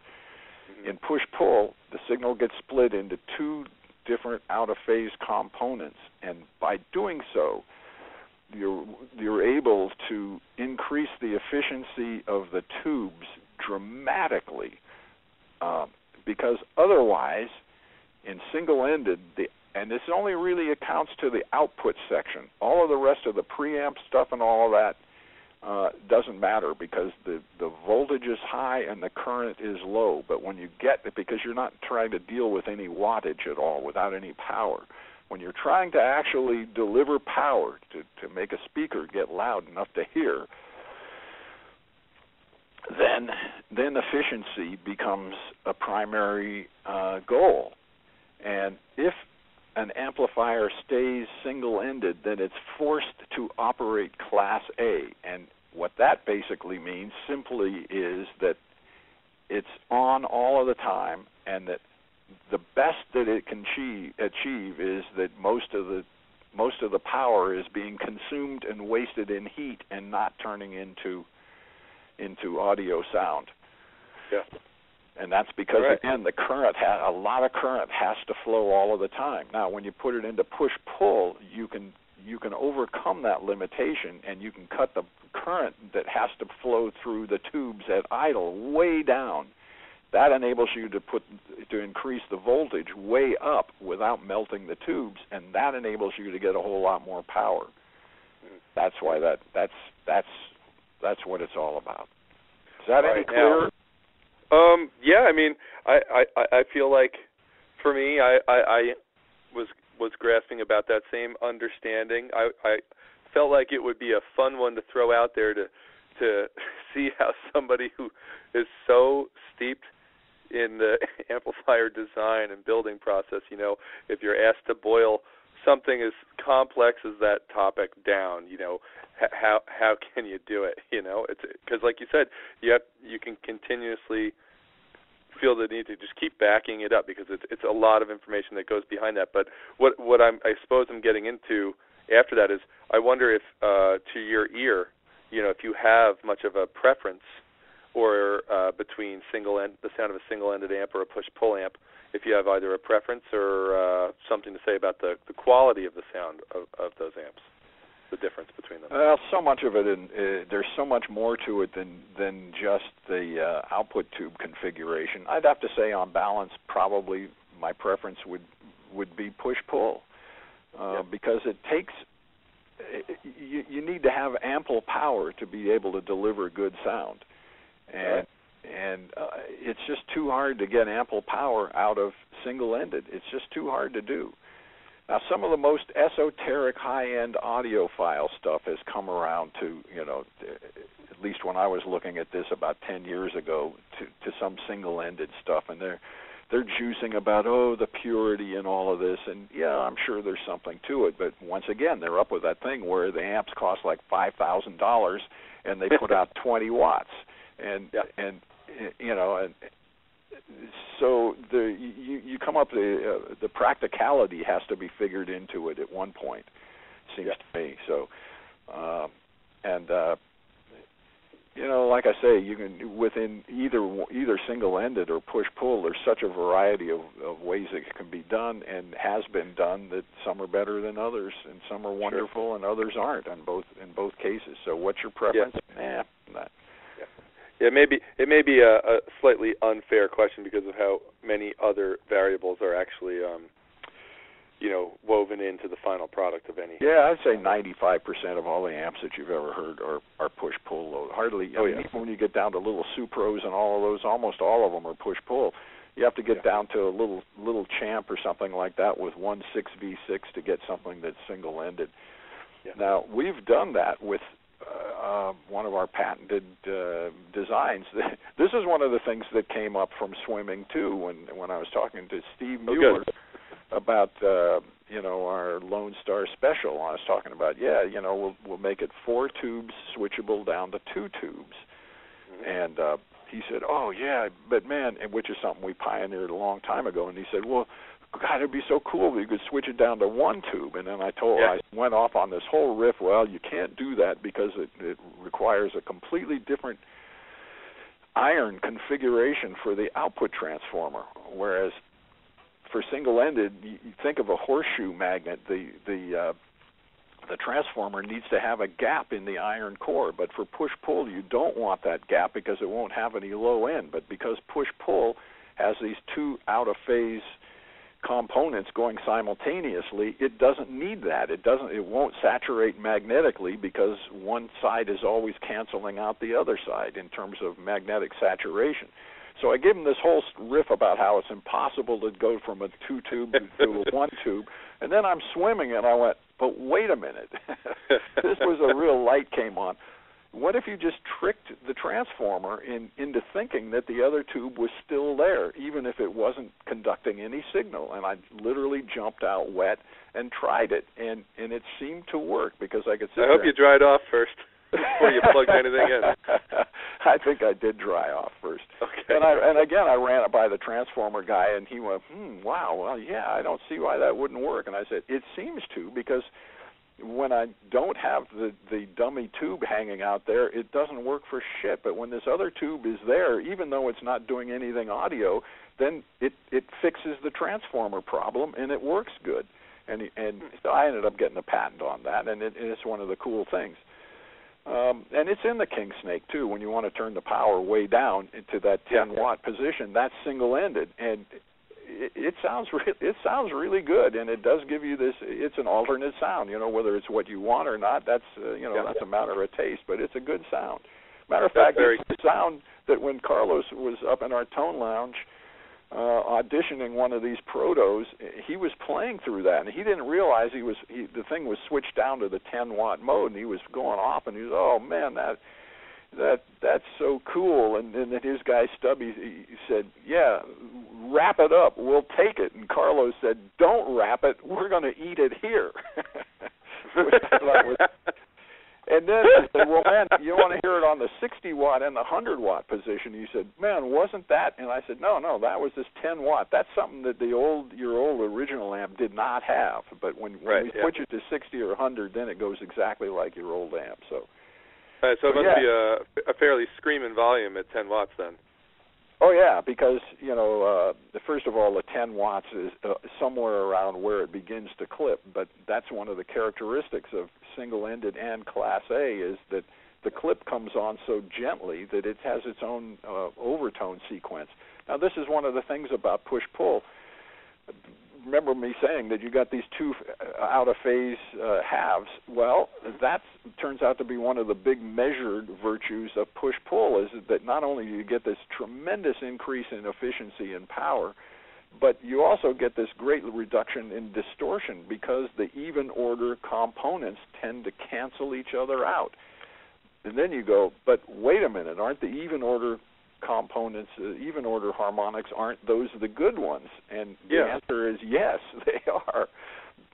Mhm. In push-pull, the signal gets split into two different out-of-phase components, and by doing so, you're you're able to increase the efficiency of the tubes dramatically, uh, because otherwise, in single-ended, the and this only really accounts to the output section. All of the rest of the preamp stuff and all of that uh, doesn't matter because the the voltage is high and the current is low. But when you get it, because you're not trying to deal with any wattage at all, without any power. When you're trying to actually deliver power to to make a speaker get loud enough to hear, then then efficiency becomes a primary uh, goal. And if an amplifier stays single-ended, then it's forced to operate Class A. And what that basically means simply is that it's on all of the time, and that the best that it can achieve, achieve is that most of the most of the power is being consumed and wasted in heat and not turning into into audio sound. Yeah. And that's because right. again the current ha- a lot of current has to flow all of the time. Now when you put it into push pull, you can you can overcome that limitation and you can cut the current that has to flow through the tubes at idle way down. That enables you to put to increase the voltage way up without melting the tubes and that enables you to get a whole lot more power. That's why that that's that's that's what it's all about. Is that right any clearer? Um, yeah, I mean, I, I, I feel like for me, I, I, I was was grasping about that same understanding. I, I felt like it would be a fun one to throw out there to to see how somebody who is so steeped in the amplifier design and building process, you know, if you're asked to boil something as complex as that topic down, you know, how how can you do it? You know, it's because like you said, you have you can continuously feel the need to just keep backing it up because it's it's a lot of information that goes behind that. But what what I'm I suppose I'm getting into after that is I wonder if uh, to your ear, you know, if you have much of a preference or uh, between single end the sound of a single ended amp or a push pull amp, if you have either a preference or uh, something to say about the the quality of the sound of, of those amps the difference between them? Well, so much of it, in, uh, there's so much more to it than than just the uh, output tube configuration. I'd have to say, on balance, probably my preference would would be push pull, uh, yep. because it takes you, you need to have ample power to be able to deliver good sound, and right. and uh, it's just too hard to get ample power out of single ended. It's just too hard to do. Now, some of the most esoteric, high-end audiophile stuff has come around to, you know, at least when I was looking at this about 10 years ago, to to some single-ended stuff, and they're they're juicing about oh the purity and all of this, and yeah, I'm sure there's something to it, but once again, they're up with that thing where the amps cost like five thousand dollars, and they put out 20 watts, and yeah. and you know, and so the you you come up the uh, the practicality has to be figured into it at one point seems yeah. to me so um and uh you know like i say you can within either either single ended or push pull there's such a variety of of ways that it can be done and has been done that some are better than others and some are wonderful sure. and others aren't in both in both cases so what's your preference yeah. nah not yeah, it may be it may be a, a slightly unfair question because of how many other variables are actually, um, you know, woven into the final product of any. Yeah, I'd say 95% of all the amps that you've ever heard are are push pull load. Hardly. I oh mean, yeah. Even when you get down to little Supros and all of those, almost all of them are push pull. You have to get yeah. down to a little little champ or something like that with one six V six to get something that's single ended. Yeah. Now we've done that with uh, one of our patented uh, designs. this is one of the things that came up from swimming too. When when I was talking to Steve oh, Mueller about uh, you know our Lone Star Special, I was talking about yeah, you know we'll we'll make it four tubes switchable down to two tubes, mm-hmm. and uh, he said, oh yeah, but man, and which is something we pioneered a long time ago. And he said, well God, it'd be so cool if you could switch it down to one tube. And then I told, yeah. I went off on this whole riff. Well, you can't do that because it, it requires a completely different iron configuration for the output transformer. Whereas for single-ended, you, you think of a horseshoe magnet. The the uh, the transformer needs to have a gap in the iron core, but for push-pull, you don't want that gap because it won't have any low end. But because push-pull has these two out-of-phase components going simultaneously, it doesn't need that. It doesn't. It won't saturate magnetically because one side is always canceling out the other side in terms of magnetic saturation. So I give him this whole riff about how it's impossible to go from a two tube to a one tube, and then I'm swimming and I went, but wait a minute, this was a real light came on what if you just tricked the transformer in, into thinking that the other tube was still there, even if it wasn't conducting any signal? And I literally jumped out wet and tried it, and and it seemed to work because I could. Sit I hope there. you dried off first before you plugged anything in. I think I did dry off first. Okay. And I and again I ran it by the transformer guy, and he went, "Hmm, wow, well, yeah, I don't see why that wouldn't work." And I said, "It seems to because." When I don't have the the dummy tube hanging out there, it doesn't work for shit. But when this other tube is there, even though it's not doing anything audio, then it it fixes the transformer problem and it works good. And and so I ended up getting a patent on that, and it, it's one of the cool things. Um, and it's in the King Snake too. When you want to turn the power way down into that 10 yeah. watt position, that's single ended, and it, it sounds re- it sounds really good, and it does give you this. It's an alternate sound, you know, whether it's what you want or not. That's uh, you know yeah. that's a matter of taste, but it's a good sound. Matter of that's fact, very... it's the sound that when Carlos was up in our tone lounge uh auditioning one of these protos he was playing through that and he didn't realize he was he, the thing was switched down to the 10 watt mode and he was going off and he was oh man that that that's so cool and, and then his guy Stubby he said yeah wrap it up we'll take it and Carlos said don't wrap it we're going to eat it here Which I thought was and then I said, "Well, man, you want to hear it on the 60 watt and the 100 watt position?" He said, "Man, wasn't that?" And I said, "No, no, that was this 10 watt. That's something that the old your old original amp did not have. But when, when right, we yeah. switch it to 60 or 100, then it goes exactly like your old amp. So, uh, so it must yeah. be a, a fairly screaming volume at 10 watts then. Oh yeah, because you know, uh, first of all, the 10 watts is uh, somewhere around where it begins to clip, but that's one of the characteristics of single-ended and Class A is that the clip comes on so gently that it has its own uh, overtone sequence. Now, this is one of the things about push-pull. Remember me saying that you got these two out of phase uh, halves. Well, that turns out to be one of the big measured virtues of push pull is that not only do you get this tremendous increase in efficiency and power, but you also get this great reduction in distortion because the even order components tend to cancel each other out. And then you go, but wait a minute, aren't the even order components, uh, even order harmonics, aren't those the good ones? And the yeah. answer is yes, they are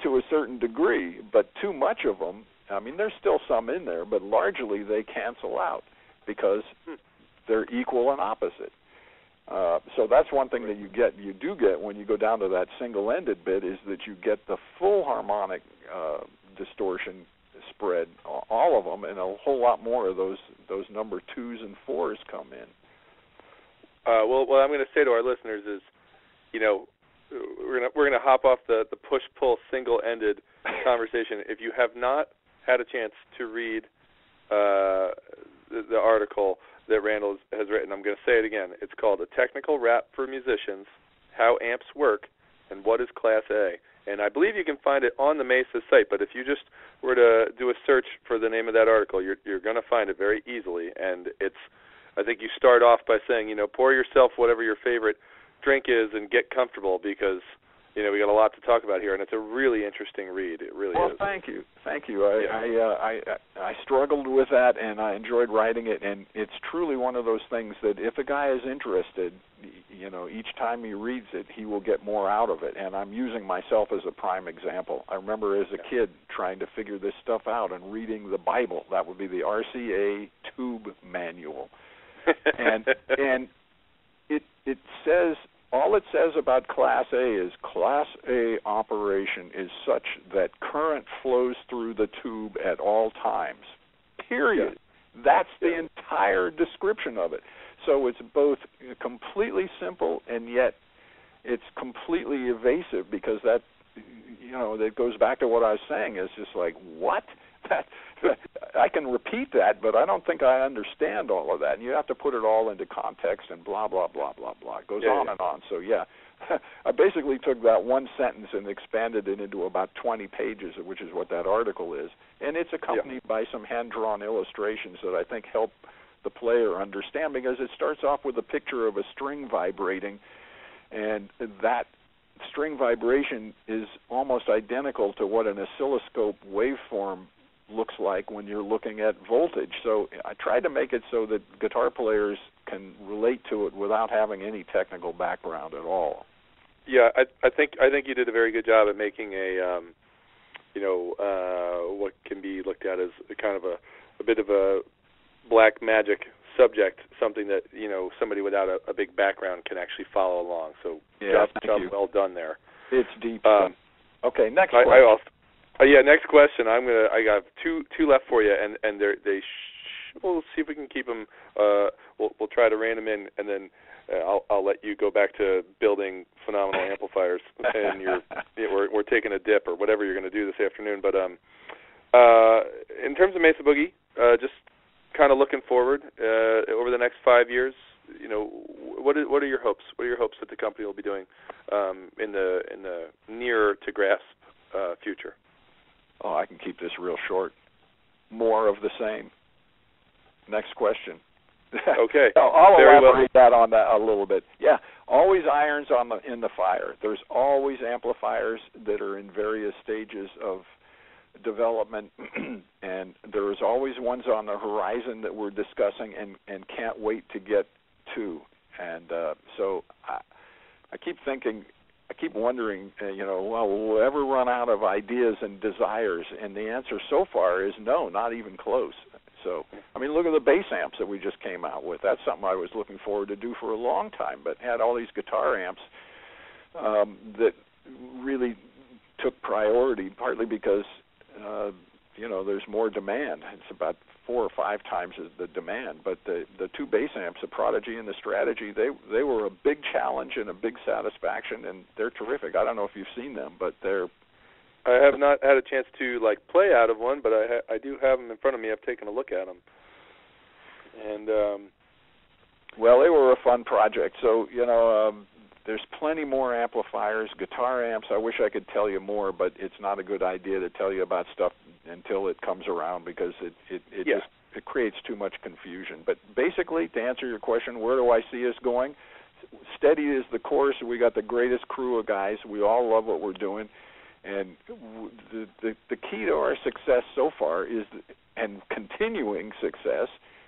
to a certain degree, but too much of them, I mean, there's still some in there, but largely they cancel out because hmm. they're equal and opposite. Uh, so that's one thing that you get, you do get when you go down to that single-ended bit is that you get the full harmonic uh, distortion spread, all of them, and a whole lot more of those those number twos and fours come in. Uh, well, what I'm going to say to our listeners is, you know, we're going to we're going to hop off the the push pull single ended conversation. If you have not had a chance to read uh, the, the article that Randall has written, I'm going to say it again. It's called "A Technical Rap for Musicians: How Amps Work and What Is Class A." And I believe you can find it on the Mesa site. But if you just were to do a search for the name of that article, you're you're going to find it very easily. And it's I think you start off by saying, you know, pour yourself whatever your favorite drink is and get comfortable because you know we got a lot to talk about here, and it's a really interesting read. It really well, is. thank you, thank you. I Yeah. I, uh, I I struggled with that, and I enjoyed writing it. And it's truly one of those things that if a guy is interested, you know, each time he reads it, he will get more out of it. And I'm using myself as a prime example. I remember as a kid trying to figure this stuff out and reading the Bible. That would be the RCA tube manual and and it it says all it says about class A is class A operation is such that current flows through the tube at all times. Period. That's the Yeah. entire description of it. So it's both completely simple and yet it's completely evasive because that you know that goes back to what I was saying. is just like what that I can repeat that, but I don't think I understand all of that. And you have to put it all into context and blah blah blah blah blah. It goes Yeah, on yeah. and on. So yeah, I basically took that one sentence and expanded it into about 20 pages, which is what that article is. And it's accompanied by some hand-drawn illustrations that I think help the player understand because it starts off with a picture of a string vibrating, and that string vibration is almost identical to what an oscilloscope waveform looks like when you're looking at voltage. So I tried to make it so that guitar players can relate to it without having any technical background at all. Yeah, I I think I think you did a very good job at making a um you know, uh what can be looked at as a kind of a a bit of a black magic subject, something that, you know, somebody without a, a big background can actually follow along. So Yeah, job, job well done there. It's deep. Um okay, next I. I also Uh, yeah, next question. I'm gonna. I got two two left for you, and and they they. Sh- we'll see if we can keep them. Uh, we'll we'll try to rein them in, and then uh, I'll I'll let you go back to building phenomenal amplifiers, and you're we're we're taking a dip or whatever you're going to do this afternoon. But um, uh, in terms of Mesa Boogie, uh, just kind of looking forward uh, over the next five years. You know, what are, what are your hopes? What are your hopes that the company will be doing um, in the in the near to grasp uh, future? Oh, I can keep this real short. More of the same. Next question. Okay. I'll, I'll Very elaborate well. that on that a little bit. Yeah, always irons on the in the fire. There's always amplifiers that are in various stages of development, and there's always ones on the horizon that we're discussing and and can't wait to get to. And uh, so I, I keep thinking I keep wondering, uh, you know, well, will we ever run out of ideas and desires? And the answer so far is no, not even close. So, I mean, look at the bass amps that we just came out with. That's something I was looking forward to do for a long time, but had all these guitar amps um, that really took priority, partly because, uh, you know, there's more demand. It's about four or five times the demand. But the the two bass amps, the Prodigy and the Strategy, they they were a big challenge and a big satisfaction, and they're terrific. I don't know if you've seen them, but they're I have not had a chance to like play out of one, but I ha- I do have them in front of me. I've taken a look at them, and um, well, they were a fun project. So you know, um, there's plenty more amplifiers, guitar amps. I wish I could tell you more, but it's not a good idea to tell you about stuff until it comes around because it it, it Yeah. just it creates too much confusion. But basically, to answer your question, where do I see us going? Steady is the course. We got the greatest crew of guys. We all love what we're doing, and the the, the key to our success so far is and continuing success.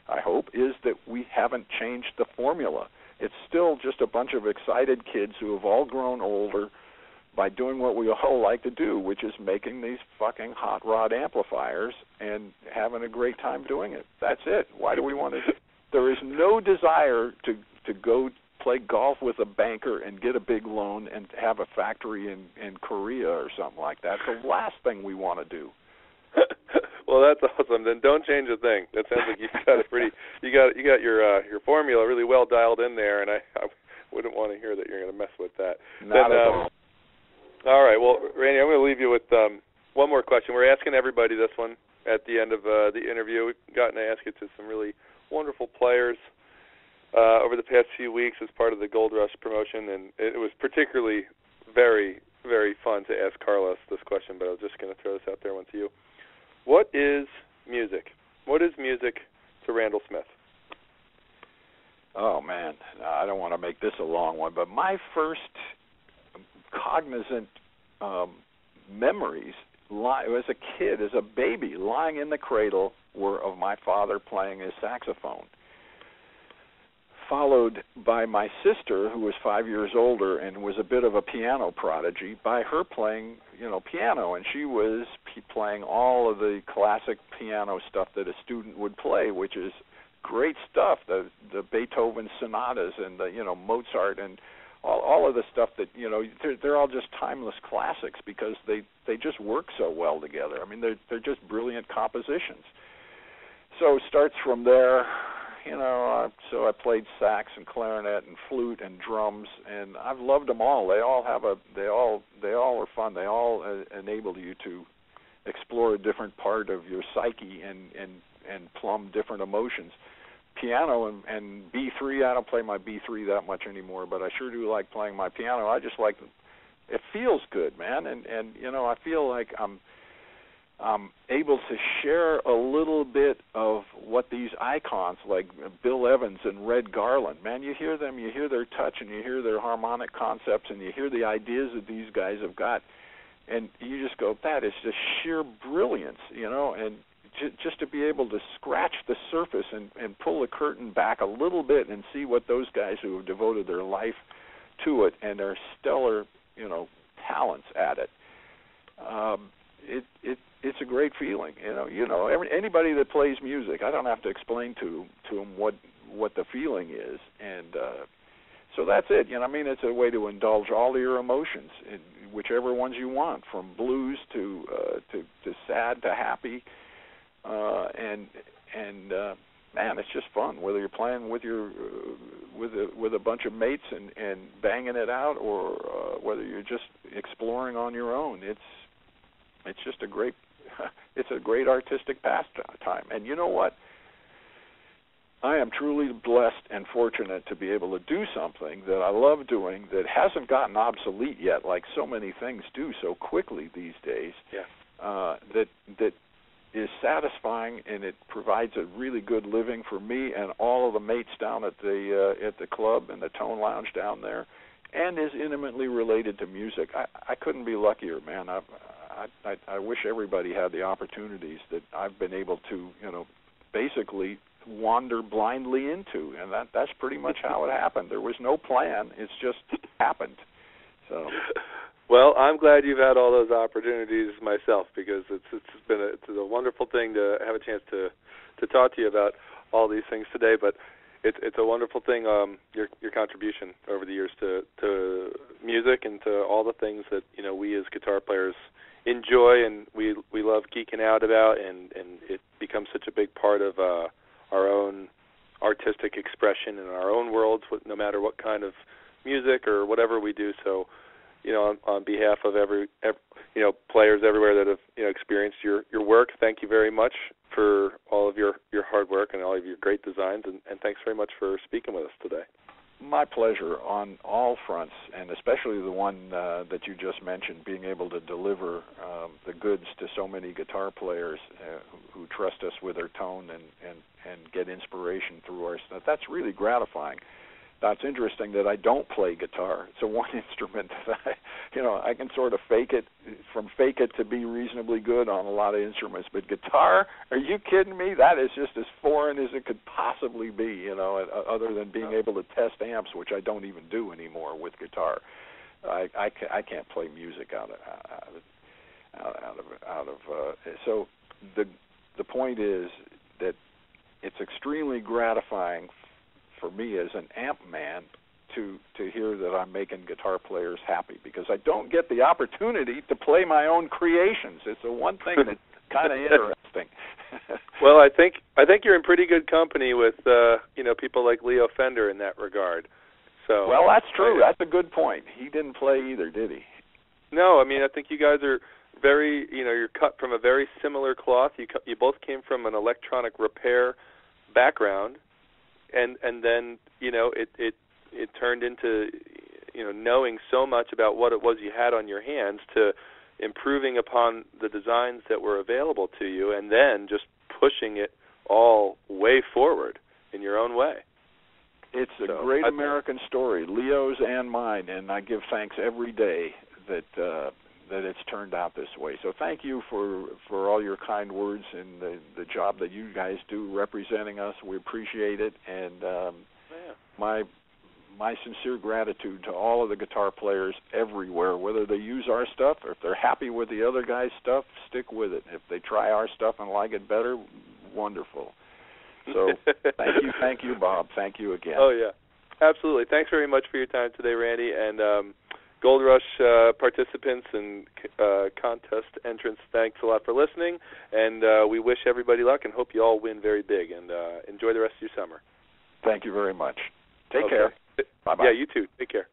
I hope is that we haven't changed the formula. It's still just a bunch of excited kids who have all grown older by doing what we all like to do, which is making these fucking hot rod amplifiers and having a great time doing it. That's it. Why do we want to? There is no desire to to go play golf with a banker and get a big loan and have a factory in in Korea or something like that. The last thing we want to do. well, that's awesome. Then don't change a thing. That sounds like you've got a pretty you got you got your uh, your formula really well dialed in there, and I, I wouldn't want to hear that you're going to mess with that. Not Then, at um, all. All right. Well, Randy, I'm going to leave you with um, one more question. We're asking everybody this one at the end of uh, the interview. We've gotten to ask it to some really wonderful players uh, over the past few weeks as part of the Gold Rush promotion, and it was particularly very, very fun to ask Carlos this question. But I was just going to throw this out there one to you. What is music? What is music to Randall Smith? Oh man, I don't want to make this a long one, but my first cognizant um, memories as a kid, as a baby, lying in the cradle, were of my father playing his saxophone. Followed by my sister, who was five years older and was a bit of a piano prodigy, by her playing, you know, piano, and she was p- playing all of the classic piano stuff that a student would play, which is great stuff the the Beethoven sonatas and the you know Mozart and all all of the stuff that you know they're they're all just timeless classics because they they just work so well together. I mean they're they're just brilliant compositions. So it starts from there, you know. Uh, so I played sax and clarinet and flute and drums, and I've loved them all. They all have a they all they all are fun. They all uh, enable you to explore a different part of your psyche and and and plumb different emotions. Piano and, and B3. I don't play my B3 that much anymore, but I sure do like playing my piano. I just like it feels good, man, and and you know I feel like I'm I'm able to share a little bit of what these icons like Bill Evans and Red Garland, man, you hear them, you hear their touch, and you hear their harmonic concepts, and you hear the ideas that these guys have got, and you just go, that is just sheer brilliance, you know, and ju- just to be able to scratch the surface and, and pull the curtain back a little bit and see what those guys who have devoted their life to it and their stellar, you know, talents at it. Um, it it it's a great feeling, you know. You know, every, anybody that plays music, I don't have to explain to to them what what the feeling is, and uh, so that's it. You know, I mean, it's a way to indulge all your emotions. And whichever ones you want, from blues to uh, to to sad to happy, uh, and and uh, man, it's just fun. Whether you're playing with your uh, with a with a bunch of mates and and banging it out, or uh, whether you're just exploring on your own, it's it's just a great it's a great artistic pastime. And you know what? I am truly blessed and fortunate to be able to do something that I love doing that hasn't gotten obsolete yet, like so many things do so quickly these days. Yeah. Uh, that that is satisfying and it provides a really good living for me and all of the mates down at the uh, at the club and the Tone Lounge down there, and is intimately related to music. I I couldn't be luckier, man. I I I, I wish everybody had the opportunities that I've been able to, you know, basically wander blindly into, and that that's pretty much how it happened. There was no plan; it's just happened. So. Well, I'm glad you've had all those opportunities myself because it's it's been a, it's a wonderful thing to have a chance to to talk to you about all these things today. But it's it's a wonderful thing um your your contribution over the years to to music and to all the things that you know we as guitar players enjoy and we we love geeking out about and and it becomes such a big part of uh our own artistic expression in our own worlds no matter what kind of music or whatever we do so you know, on, on behalf of every, every, you know, players everywhere that have, you know, experienced your your work. Thank you very much for all of your your hard work and all of your great designs, and, and thanks very much for speaking with us today. My pleasure on all fronts, and especially the one uh, that you just mentioned, being able to deliver um, the goods to so many guitar players uh, who, who trust us with their tone and, and, and get inspiration through our stuff. That's really gratifying that's interesting that I don't play guitar. It's a one instrument that I, you know, I can sort of fake it from fake it to be reasonably good on a lot of instruments. But guitar, are you kidding me? That is just as foreign as it could possibly be. You know, other than being able to test amps, which I don't even do anymore with guitar. I I, I can't play music out of out of out of out of. Uh, so the the point is that it's extremely gratifying for me as an amp man to to hear that I'm making guitar players happy because I don't get the opportunity to play my own creations. It's the one thing that's kind of interesting. well, I think I think you're in pretty good company with uh, you know people like Leo Fender in that regard. So Well, that's true. That's a good point. He didn't play either, did he? No, I mean I think you guys are very, you know, you're cut from a very similar cloth. You you both came from an electronic repair background and and then you know it it it turned into you know knowing so much about what it was you had on your hands to improving upon the designs that were available to you and then just pushing it all way forward in your own way. It's a so, great American story, Leo's and mine, and I give thanks every day that uh, that it's turned out this way. So thank you for for all your kind words and the the job that you guys do representing us. We appreciate it, and um, yeah. my my sincere gratitude to all of the guitar players everywhere, whether they use our stuff or if they're happy with the other guy's stuff, stick with it. If they try our stuff and like it better, wonderful. So thank you, thank you, Bob. Thank you again. Oh yeah, absolutely. Thanks very much for your time today, Randy, and um, Gold Rush uh, participants and uh, contest entrants, thanks a lot for listening, and uh, we wish everybody luck and hope you all win very big and uh, enjoy the rest of your summer. Thank you very much. Take okay. care. Bye bye. Yeah, you too. Take care.